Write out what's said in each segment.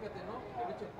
acércate, ¿no? Derecho.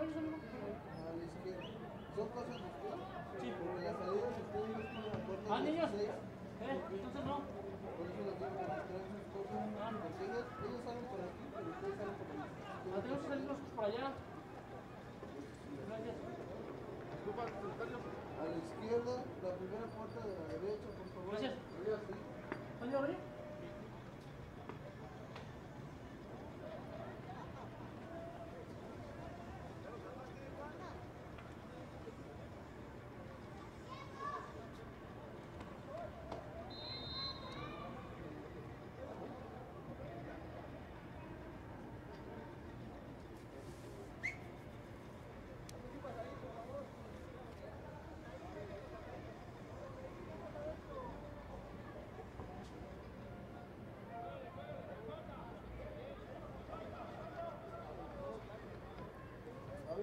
acompañes, amigo? A la izquierda. ¿Son cosas de usted? Sí. Porque la salida de ustedes es por la puerta Ah, niños. 16. Eh, entonces no. Por eso les digo que traen sus cosas. Ah. Porque ellos, ellos salen por aquí, pero ustedes salen por aquí. Ah, tenemos que salir nosotros por allá. Gracias. A la izquierda, la primera puerta de la derecha, por favor. Gracias. Arriba, sí.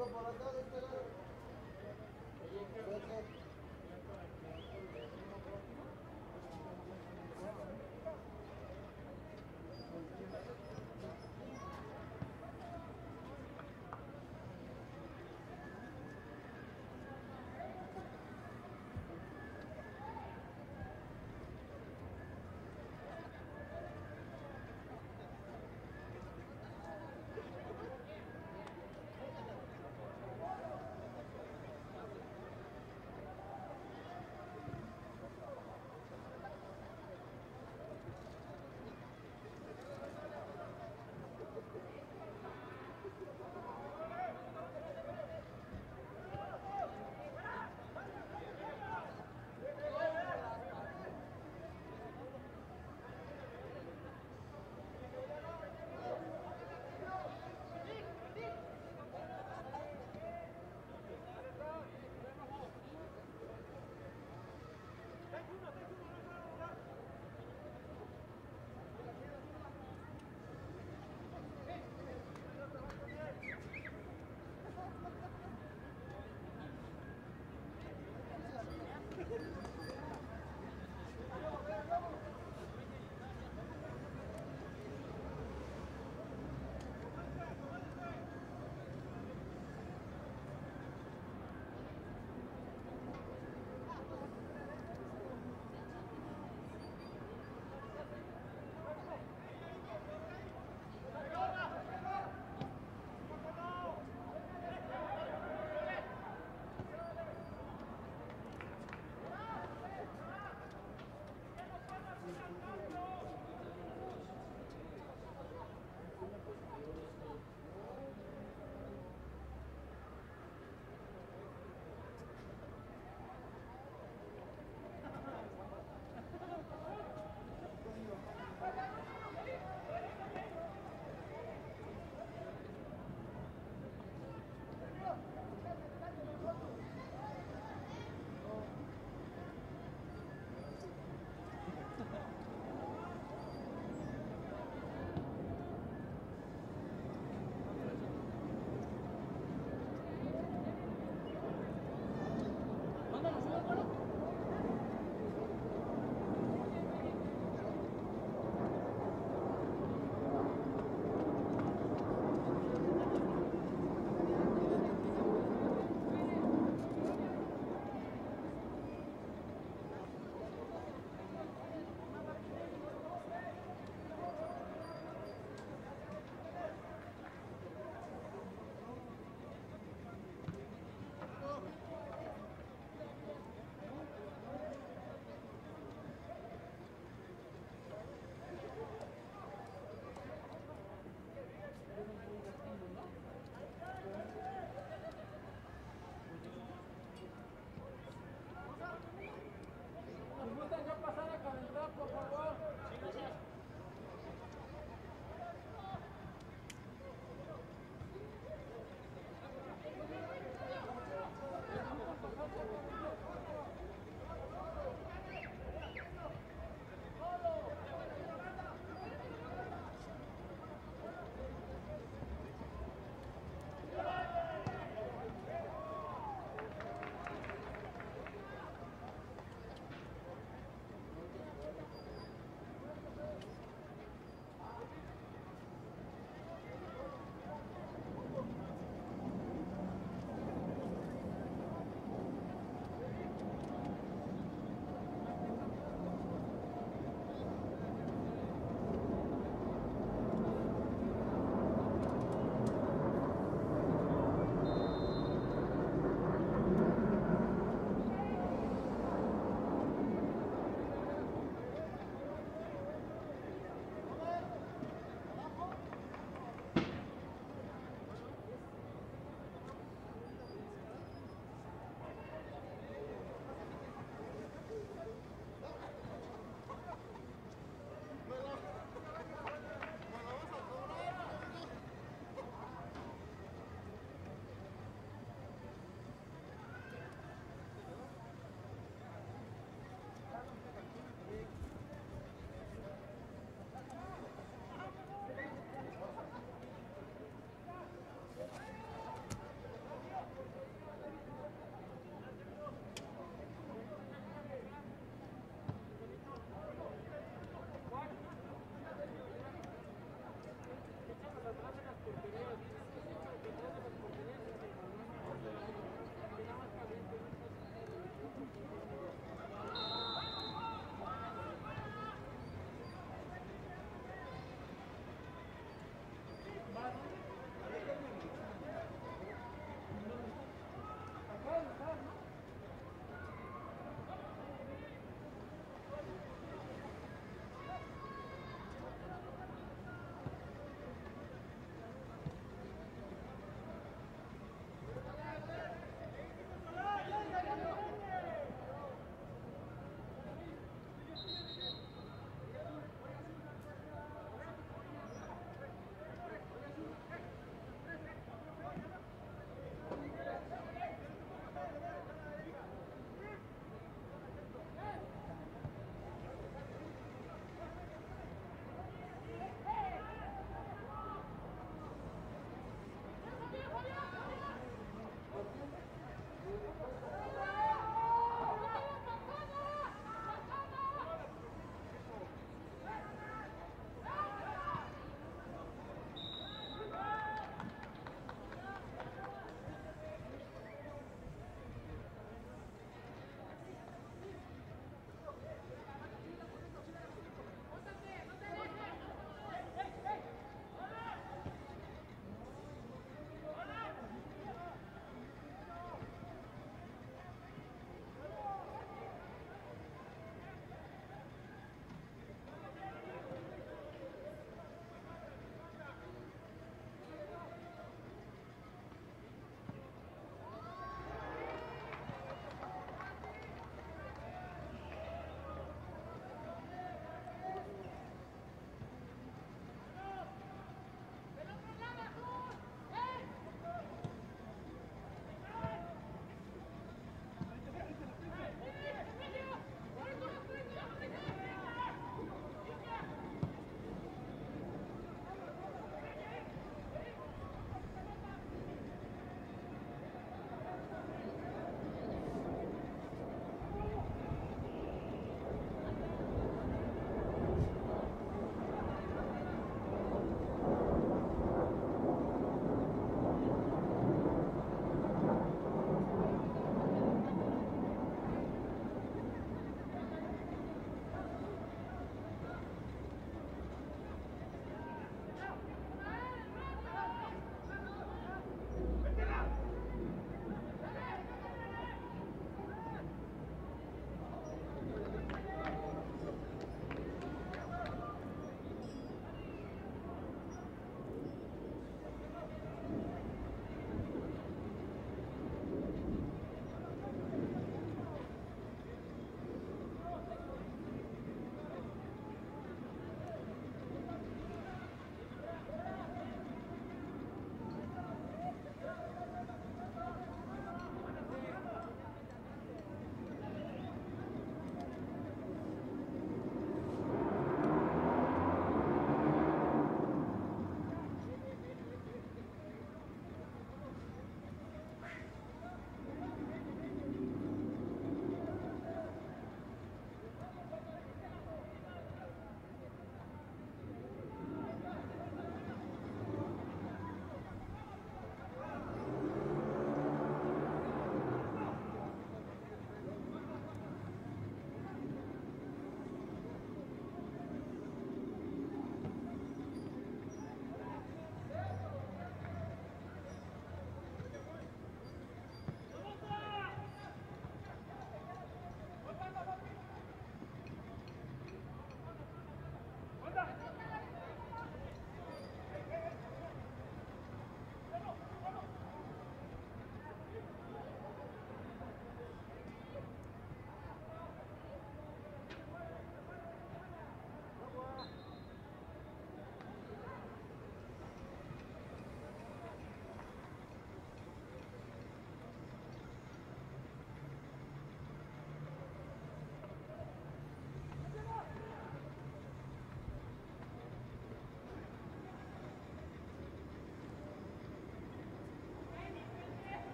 Amigo, por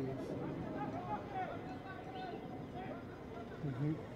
please. Mm -hmm.